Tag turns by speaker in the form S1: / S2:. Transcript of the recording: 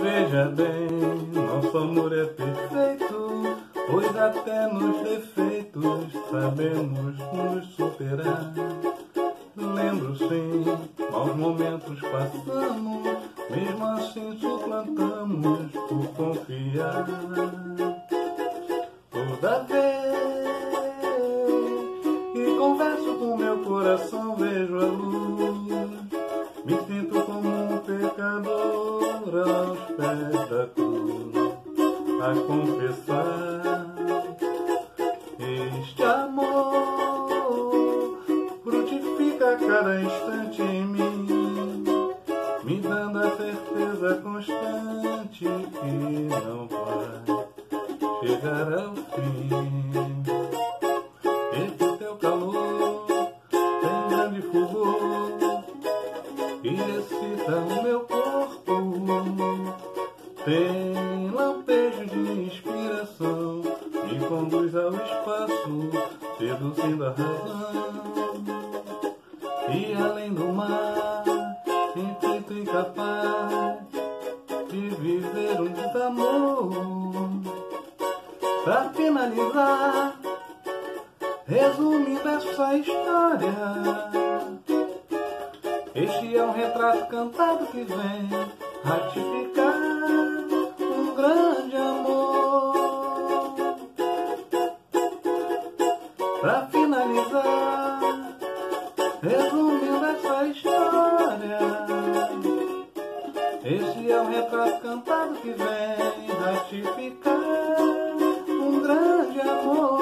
S1: Veja bem, nosso amor é perfeito, pois até nos defeitos sabemos nos superar. Lembro sim, maus momentos passamos, mesmo assim suplantamos por confiar. Toda vez que converso com meu coração, vejo a luz, me sinto como um pecador cruz, a confessar este amor frutifica a cada instante em mim, me dando a certeza constante que não vai chegar ao fim. Esse teu calor tem grande fulgor e excita o meu corpo. Tem lampejo de inspiração, me conduz ao espaço, seduzindo a razão. E além do mar, intuito incapaz de viver um desamor. Pra finalizar, resumindo essa história, este é um retrato cantado que vem ratificar um grande amor. Pra finalizar, resumindo essa história, este é um retrato cantado que vem ratificar um grande amor.